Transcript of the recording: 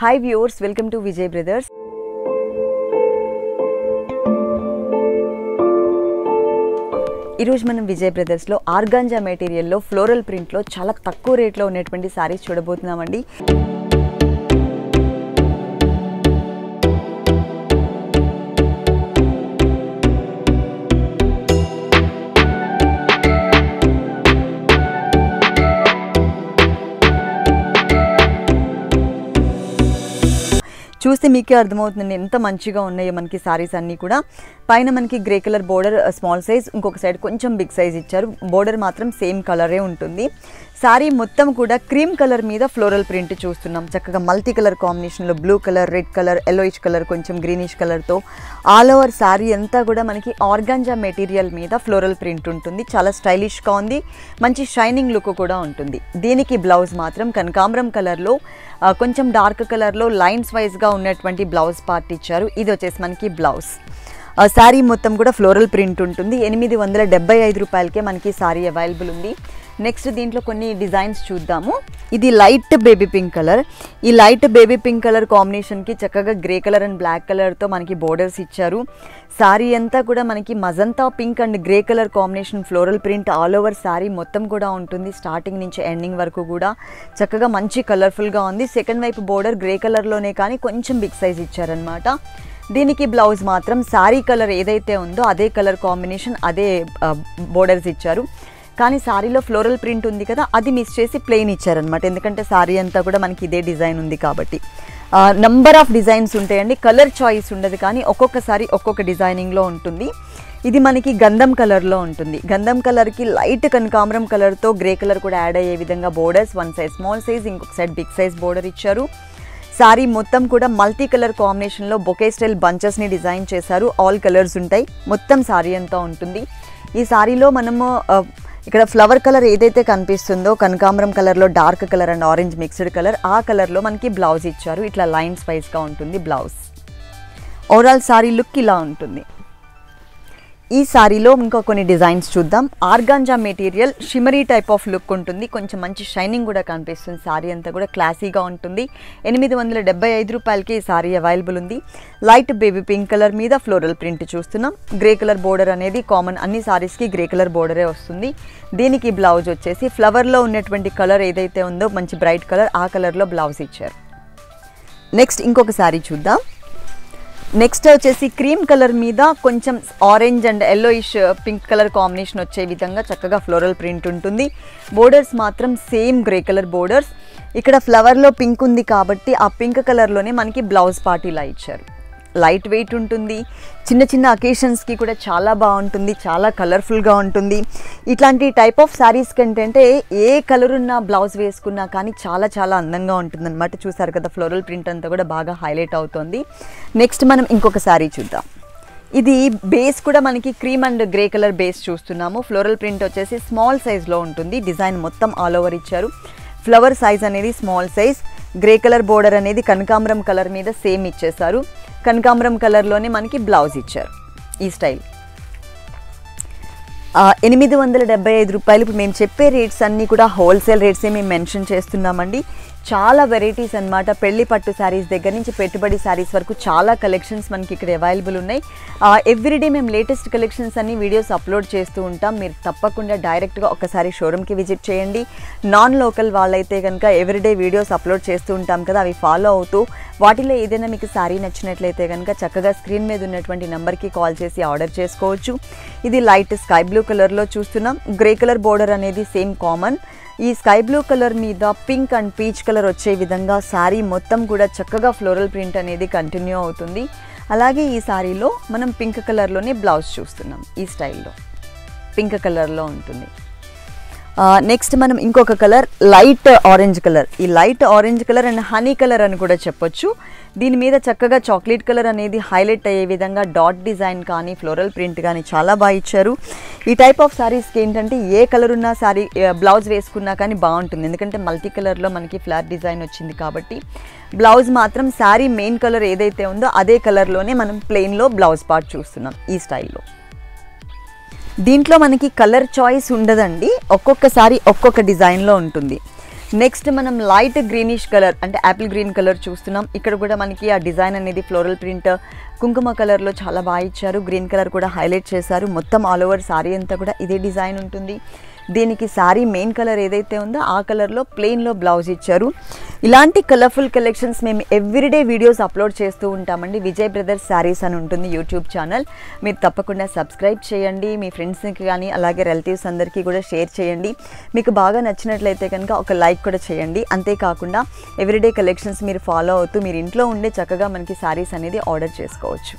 Hi viewers welcome to Vijay Brothers ఈరోజు మనం విజయ్ బ్రదర్స్లో ఆర్గాంజా మెటీరియల్లో ఫ్లోరల్ ప్రింట్లో చాలా తక్కువ రేట్లో ఉన్నటువంటి శారీస్ చూడబోతున్నామండి. చూస్తే మీకే అర్థమవుతుంది ఎంత మంచిగా ఉన్నాయో మనకి సారీస్ అన్నీ కూడా. పైన మనకి grey colour border small size ఇంకొక సైడ్ కొంచెం బిగ్ సైజ్ ఇచ్చారు. బోర్డర్ మాత్రం సేమ్ కలరే ఉంటుంది. సారీ మొత్తం కూడా క్రీమ్ కలర్ మీద ఫ్లోరల్ ప్రింట్ చూస్తున్నాం. చక్కగా మల్టీ కలర్ కాంబినేషన్లో blue colour red colour yellowish colour కొంచెం గ్రీనిష్ కలర్తో ఆల్ ఓవర్ సారీ అంతా కూడా మనకి ఆర్గాంజా మెటీరియల్ మీద ఫ్లోరల్ ప్రింట్ ఉంటుంది. చాలా స్టైలిష్గా ఉంది. మంచి షైనింగ్ లుక్ కూడా ఉంటుంది. దీనికి బ్లౌజ్ మాత్రం కనకాంబరం కలర్లో కొంచెం డార్క్ కలర్లో లైన్స్ వైజ్గా ఉన్నటువంటి బ్లౌజ్ పార్ట్ ఇచ్చారు. ఇది వచ్చేసి మనకి బ్లౌజ్. ఆ, శారీ మొత్తం కూడా ఫ్లోరల్ ప్రింట్ ఉంటుంది. ఎనిమిది వందల డెబ్బై ఐదు రూపాయలకే మనకి శారీ అవైలబుల్ ఉంది. నెక్స్ట్ దీంట్లో కొన్ని డిజైన్స్ చూద్దాము. ఇది లైట్ బేబీ పింక్ కలర్. ఈ లైట్ బేబీ పింక్ కలర్ కాంబినేషన్కి చక్కగా గ్రే కలర్ అండ్ బ్లాక్ కలర్తో మనకి బోర్డర్స్ ఇచ్చారు. శారీ అంతా కూడా మనకి magenta pink and grey colour combination floral print all over sari మొత్తం కూడా ఉంటుంది. స్టార్టింగ్ నుంచి ఎండింగ్ వరకు కూడా చక్కగా మంచి కలర్ఫుల్గా ఉంది. సెకండ్ వైపు బోర్డర్ గ్రే కలర్లోనే కానీ కొంచెం బిగ్ సైజ్ ఇచ్చారనమాట దీనికి బ్లౌజ్ మాత్రం శారీ కలర్ ఏదైతే ఉందో అదే కలర్ కాంబినేషన్ అదే బోర్డర్స్ ఇచ్చారు. కానీ శారీలో ఫ్లోరల్ ప్రింట్ ఉంది కదా అది మిస్ చేసి ప్లెయిన్ ఇచ్చారనమాట ఎందుకంటే శారీ అంతా కూడా మనకి ఇదే డిజైన్ ఉంది కాబట్టి. నంబర్ ఆఫ్ డిజైన్స్ ఉంటాయండి. కలర్ చాయిస్ ఉండదు కానీ ఒక్కొక్కసారి ఒక్కొక్క డిజైనింగ్లో ఉంటుంది. ఇది మనకి గంధం కలర్లో ఉంటుంది. గంధం కలర్కి లైట్ కనకాంబరం కలర్తో గ్రే కలర్ కూడా యాడ్ అయ్యే విధంగా borders one size small size ఇంకొక సైడ్ బిగ్ సైజ్ బోర్డర్ ఇచ్చారు. శారీ మొత్తం కూడా మల్టీ కలర్ కాంబినేషన్లో బొకే స్టైల్ బంచెస్ని డిజైన్ చేశారు. ఆల్ కలర్స్ ఉంటాయి. మొత్తం శారీ అంతా ఉంటుంది. ఈ శారీలో మనము ఇక్కడ ఫ్లవర్ కలర్ ఏదైతే కనిపిస్తుందో కనకాంబరం కలర్లో dark colour and orange mixed colour ఆ కలర్లో మనకి బ్లౌజ్ ఇచ్చారు. ఇట్లా లైన్స్ వైజ్గా ఉంటుంది బ్లౌజ్ ఓవరాల్ సారీ లుక్ ఇలా ఉంటుంది. ఈ సారీలో ఇంకా కొన్ని డిజైన్స్ చూద్దాం. Organza material shimmery type of look ఉంటుంది. కొంచెం మంచి షైనింగ్ కూడా కనిపిస్తుంది. సారీ అంతా కూడా క్లాసీగా ఉంటుంది. ఎనిమిది వందల డెబ్బై ఐదు రూపాయలకి ఈ సారీ అవైలబుల్ ఉంది. లైట్ బేబీ పింక్ కలర్ మీద ఫ్లోరల్ ప్రింట్ చూస్తున్నాం. గ్రే కలర్ బోర్డర్ అనేది కామన్ అన్ని సారీస్కి గ్రే కలర్ బోర్డరే వస్తుంది. దీనికి బ్లౌజ్ వచ్చేసి ఫ్లవర్లో ఉన్నటువంటి కలర్ ఏదైతే ఉందో మంచి బ్రైట్ కలర్ ఆ కలర్లో బ్లౌజ్ ఇచ్చారు. నెక్స్ట్ ఇంకొక సారీ చూద్దాం. నెక్స్ట్ వచ్చేసి క్రీమ్ కలర్ మీద కొంచెం orange and yellowish pink colour combination వచ్చే విధంగా చక్కగా ఫ్లోరల్ ప్రింట్ ఉంటుంది. బోర్డర్స్ మాత్రం సేమ్ గ్రే కలర్ బోర్డర్స్ ఇక్కడ ఫ్లవర్లో పింక్ ఉంది కాబట్టి ఆ పింక్ కలర్లోనే మనకి బ్లౌజ్ పార్టీలా ఇచ్చారు. లైట్ వెయిట్ ఉంటుంది. చిన్న చిన్న అకేషన్స్కి కూడా చాలా బాగుంటుంది చాలా కలర్ఫుల్గా ఉంటుంది. ఇట్లాంటి టైప్ ఆఫ్ శారీస్ కంటే ఏ కలర్ ఉన్న బ్లౌజ్ వేసుకున్నా కానీ చాలా చాలా అందంగా ఉంటుందన్నమాట. చూసారు కదా ఫ్లోరల్ ప్రింట్ అంతా కూడా బాగా హైలైట్ అవుతుంది. నెక్స్ట్ మనం ఇంకొక శారీ చూద్దాం. ఇది బేస్ కూడా మనకి cream and grey colour base చూస్తున్నాము. ఫ్లోరల్ ప్రింట్ వచ్చేసి స్మాల్ సైజ్లో ఉంటుంది. డిజైన్ మొత్తం ఆల్ ఓవర్ ఇచ్చారు. ఫ్లవర్ సైజ్ అనేది small size grey colour border అనేది కనకాంబరం కలర్ మీద సేమ్ ఇచ్చేసారు కనకాంబరం కలర్లోనే మనకి బ్లౌజ్ ఇచ్చారు ఈ స్టైల్. ఎనిమిది వందల డెబ్బై ఐదు రూపాయలు ఇప్పుడు మేము చెప్పే రేట్స్ అన్నీ కూడా హోల్సేల్ రేట్సే మేము మెన్షన్ చేస్తున్నామండి. చాలా వెరైటీస్ అన్నమాట. పెళ్ళి పట్టు శారీస్ దగ్గర నుంచి పెట్టుబడి శారీస్ వరకు చాలా కలెక్షన్స్ మనకి ఇక్కడ అవైలబుల్ ఉన్నాయి. ఎవ్రీడే మేము లేటెస్ట్ కలెక్షన్స్ అన్ని వీడియోస్ అప్లోడ్ చేస్తూ ఉంటాం. మీరు తప్పకుండా డైరెక్ట్గా ఒకసారి షోరూమ్కి విజిట్ చేయండి. నాన్ లోకల్ వాళ్ళైతే కనుక ఎవ్రీడే వీడియోస్ అప్లోడ్ చేస్తూ ఉంటాం కదా అవి ఫాలో అవుతూ వాటిలో ఏదైనా మీకు శారీ నచ్చినట్లయితే కనుక చక్కగా స్క్రీన్ మీద ఉన్నటువంటి నెంబర్కి కాల్ చేసి ఆర్డర్ చేసుకోవచ్చు. ఇది లైట్ స్కై బ్లూ కలర్లో చూస్తున్నాం. గ్రే కలర్ బోర్డర్ అనేది సేమ్ కామన్ ఈ స్కై బ్లూ కలర్ మీద పింక్ అండ్ పీచ్ కలర్ వచ్చే విధంగా శారీ మొత్తం కూడా చక్కగా ఫ్లోరల్ ప్రింట్ అనేది కంటిన్యూ అవుతుంది. అలాగే ఈ శారీలో మనం పింక్ కలర్లోనే బ్లౌజ్ చూస్తున్నాం ఈ స్టైల్లో. పింక్ కలర్లో ఉంటుంది. నెక్స్ట్ మనం ఇంకొక కలర్ లైట్ ఆరెంజ్ కలర్ ఈ light orange colour and honey colour అని కూడా చెప్పొచ్చు. దీని మీద చక్కగా చాక్లెట్ కలర్ అనేది హైలైట్ అయ్యే విధంగా డాట్ డిజైన్ కానీ ఫ్లోరల్ ప్రింట్ కానీ చాలా బాగా ఇచ్చారు. ఈ టైప్ ఆఫ్ శారీస్కి ఏంటంటే ఏ కలర్ ఉన్న శారీ బ్లౌజ్ వేసుకున్నా కానీ బాగుంటుంది. ఎందుకంటే మల్టీ కలర్లో మనకి ఫ్లాట్ డిజైన్ వచ్చింది కాబట్టి. బ్లౌజ్ మాత్రం శారీ మెయిన్ కలర్ ఏదైతే ఉందో అదే కలర్లోనే మనం ప్లెయిన్లో బ్లౌజ్ పార్ట్ చూస్తున్నాం ఈ స్టైల్లో దీంట్లో మనకి కలర్ చాయిస్ ఉండదండి. ఒక్కొక్కసారి ఒక్కొక్క డిజైన్లో ఉంటుంది. నెక్స్ట్ మనం లైట్ గ్రీనిష్ కలర్ అంటే యాపిల్ గ్రీన్ కలర్ చూస్తున్నాం. ఇక్కడ కూడా మనకి ఆ డిజైన్ అనేది ఫ్లోరల్ ప్రింట్ కుంకుమ కలర్లో చాలా బాగా ఇచ్చారు. గ్రీన్ కలర్ కూడా హైలైట్ చేశారు. మొత్తం ఆల్ ఓవర్ సారీ అంతా కూడా ఇదే డిజైన్ ఉంటుంది. దీనికి శారీ మెయిన్ కలర్ ఏదైతే ఉందో ఆ కలర్లో ప్లెయిన్లో బ్లౌజ్ ఇచ్చారు. ఇలాంటి కలర్ఫుల్ కలెక్షన్స్ మేము ఎవ్రీడే వీడియోస్ అప్లోడ్ చేస్తూ ఉంటామండి. విజయ్ బ్రదర్స్ శారీస్ అని ఉంటుంది యూట్యూబ్ ఛానల్ మీరు తప్పకుండా సబ్స్క్రైబ్ చేయండి. మీ ఫ్రెండ్స్కి కానీ అలాగే రిలేటివ్స్ అందరికీ కూడా షేర్ చేయండి. మీకు బాగా నచ్చినట్లయితే కనుక ఒక లైక్ కూడా చేయండి. అంతేకాకుండా ఎవ్రీడే కలెక్షన్స్ మీరు ఫాలో అవుతూ మీరు ఇంట్లో ఉండే చక్కగా మనకి శారీస్ అనేది ఆర్డర్ చేసుకోవచ్చు.